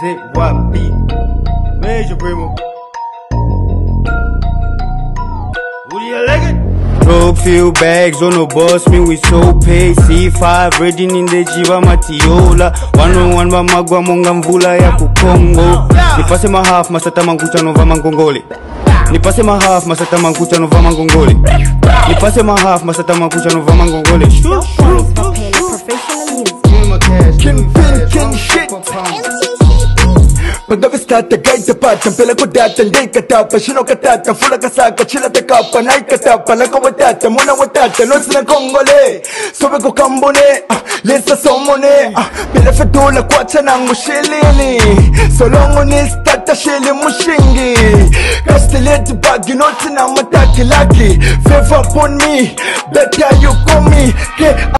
ZYB. Major primo. Woody Elegant. Drove few bags on the bus, me we so paid C5 reading in the jiva matiola 101 vamagwa monga mvula ya kukongo nipase mahaf masata mankucha nova mangongole nipase mahaf masata mankucha nova mangongole nipase mahaf masata mankucha nova mangongole Shoo, shoo. Mapele Professional Music. Give me my cash, give me King my Pin, cash, King I'm shit. A pound. Pagkakastata kay tapatan Pila ko datan Di katapa. Shino katata Fula kasaka Chila takapa Nai katapa Lako watata Muna watata Nos na kongole Sobe ko kambone ah, somone ah, Pila fetula Kwacha nang mushilini Solongo ni. Stata Shili mushingi Kastileti bagi Noti na mataki laki. Favor upon me Better you call me